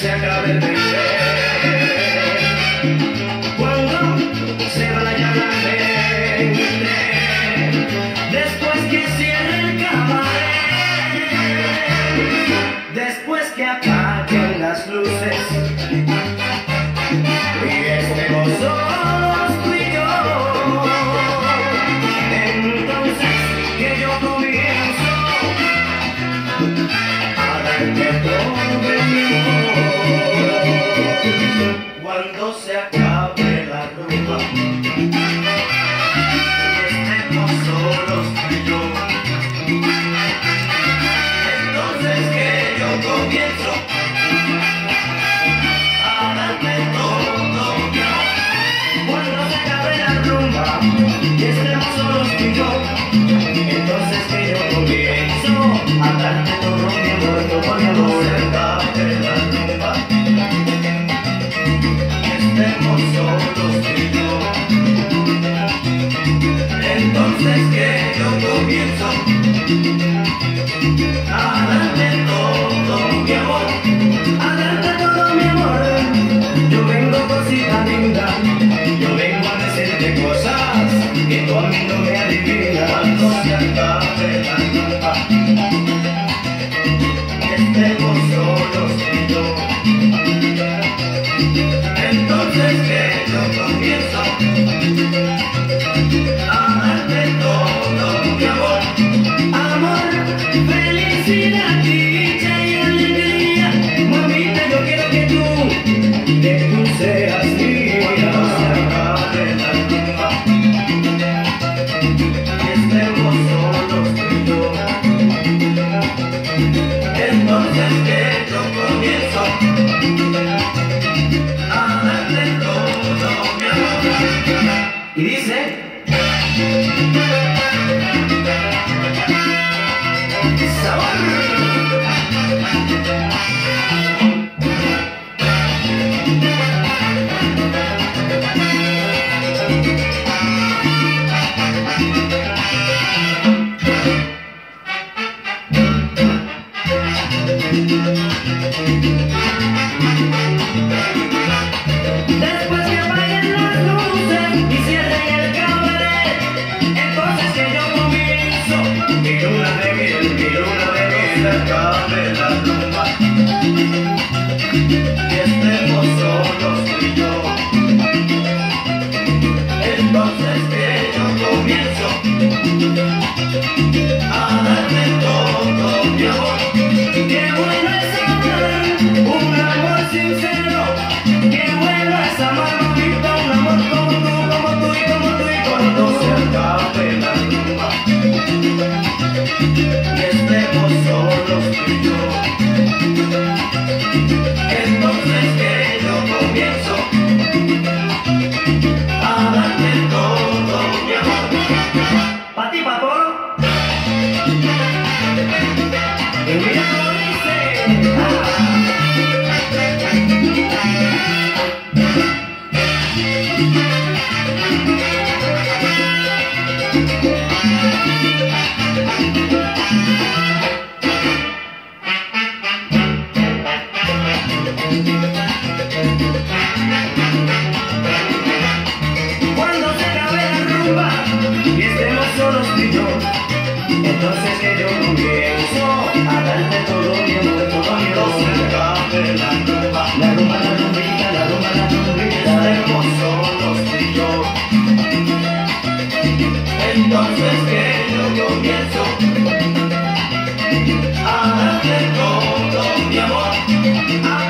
se acabe el Thank you. Y dice... Sabor. Y entonces que yo comienzo a darte todo mi amor, todo mi gozo. La rumba, la rumbita, la rumba, la rumbita, hermoso los brillos. Entonces que yo comienzo a darte todo mi amor.